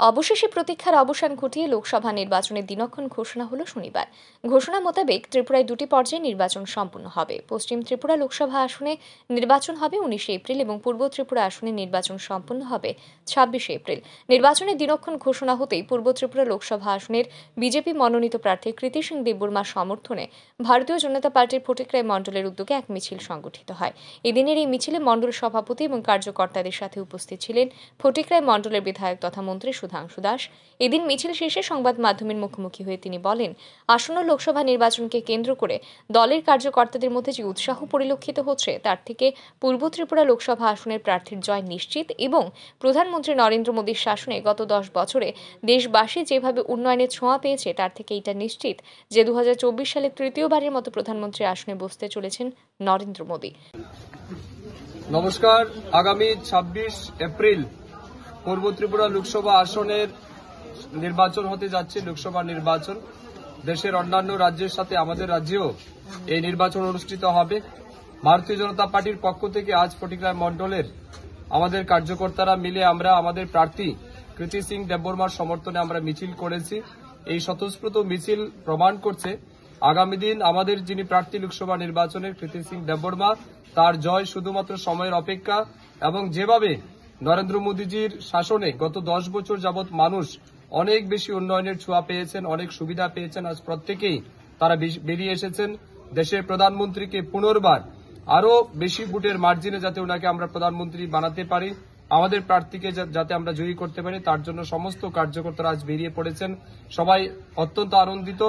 অবশেষে প্রতীক্ষার অবসান ঘটিয়ে লোকসভা নির্বাচনের দিনক্ষণ ঘোষণা হলো শনিবার। ঘোষণা মোতাবেক ত্রিপুরায় দুটি পর্যায়ে নির্বাচন সম্পন্ন হবে। পশ্চিম ত্রিপুরা লোকসভা আসনে নির্বাচন হবে উনিশে এপ্রিল এবং পূর্ব ত্রিপুরা আসনে নির্বাচন সম্পন্ন হবে ছাব্বিশে এপ্রিল। নির্বাচনের দিনক্ষণ ঘোষণা হতেই পূর্ব ত্রিপুরা লোকসভা আসনের বিজেপি মনোনীত প্রার্থী কৃতি সিং দেববর্মার সমর্থনে ভারতীয় জনতা পার্টির ফটিকরায় মণ্ডলের উদ্যোগে এক মিছিল সংগঠিত হয়। এদিনের এই মিছিলে মণ্ডল সভাপতি এবং কার্যকর্তাদের সাথে উপস্থিত ছিলেন ফটিকরায় মণ্ডলের বিধায়ক তথা মন্ত্রী সুধাংশু দাস এদিন মিছিল শেষে সংবাদ মাধ্যমের মুখোমুখি হয়ে তিনি বলেন, আসন্ন লোকসভা নির্বাচনকে কেন্দ্র করে দলের কার্যকর্তাদের মধ্যে যে উৎসাহ পরিলক্ষিত হচ্ছে, তার থেকে পূর্ব ত্রিপুরা লোকসভা আসনের প্রার্থীর জয় নিশ্চিত এবং প্রধানমন্ত্রী নরেন্দ্র মোদীর শাসনে গত দশ বছরে দেশবাসী যেভাবে উন্নয়নের ছোঁয়া পেয়েছে, তার থেকে এটা নিশ্চিত যে দুহাজার চব্বিশ সালে তৃতীয়বারের মতো প্রধানমন্ত্রী আসনে বসতে চলেছেন নরেন্দ্র মোদী। নমস্কার। আগামী ২৬ এপ্রিল পূর্ব ত্রিপুরা লোকসভা আসনের নির্বাচন হতে যাচ্ছে, লোকসভা নির্বাচন। দেশের অন্যান্য রাজ্যের সাথে আমাদের রাজ্যেও এই নির্বাচন অনুষ্ঠিত হবে। ভারতীয় জনতা পার্টির পক্ষ থেকে আজ ফটিকরায় মণ্ডলের আমাদের কার্যকর্তারা মিলে আমরা, আমাদের প্রার্থী কৃতি সিং দেববর্মার সমর্থনে আমরা মিছিল করেছি। এই স্বতঃস্ফূর্ত মিছিল প্রমাণ করছে, আগামী দিন আমাদের যিনি প্রার্থী লোকসভা নির্বাচনের কৃতি সিং দেববর্মা, তার জয় শুধুমাত্র সময়ের অপেক্ষা এবং যেভাবে নরেন্দ্র মোদীজির শাসনে গত দশ বছর যাবৎ মানুষ অনেক বেশি উন্নয়নের ছোঁয়া পেয়েছেন, অনেক সুবিধা পেয়েছেন। আজ প্রত্যেকেই তারা বেরিয়ে এসেছেন। দেশের প্রধানমন্ত্রীকে পুনর্বার আরও বেশি ভোটের মার্জিনে যাতে ওনাকে আমরা প্রধানমন্ত্রী বানাতে পারি, আমাদের প্রার্থীকে যাতে আমরা জয়ী করতে পারি, তার জন্য সমস্ত কার্যকর্তারা আজ বেরিয়ে পড়েছেন। সবাই অত্যন্ত আনন্দিত।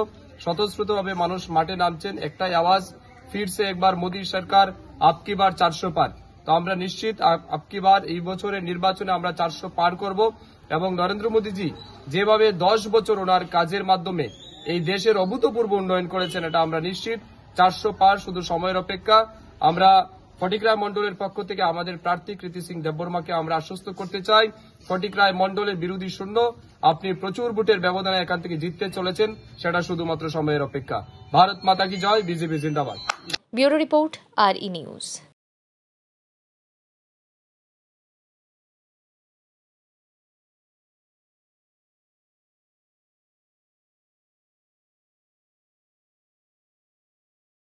স্বতঃস্ফূর্তভাবে মানুষ মাঠে নামছেন। একটাই আওয়াজ, ফিরছে একবার মোদী সরকার, আপকি বার চারশো পার। তো আমরা নিশ্চিত আপ- আপকি বার এই বছরের নির্বাচনে আমরা চারশো পার করব এবং নরেন্দ্র মোদীজি যেভাবে দশ বছর ওনার কাজের মাধ্যমে এই দেশের অভূতপূর্ব উন্নয়ন করেছেন, এটা আমরা নিশ্চিত। চারশো পার শুধু সময়ের অপেক্ষা। আমরা ফটিকরায় মণ্ডলের পক্ষ থেকে আমাদের প্রার্থী কৃতি সিং দেববর্মাকে আমরা আশ্বস্ত করতে চাই। ফটিকরায় মণ্ডলের বিরোধী শূন্য। আপনি প্রচুর ভোটের ব্যবধানে এখান থেকে জিততে চলেছেন, সেটা শুধুমাত্র সময়ের অপেক্ষা। ভারত মাতা কি জয়? বিজেপি জিন্দাবাদ। ব্যুরো রিপোর্ট, আর ই নিউজ।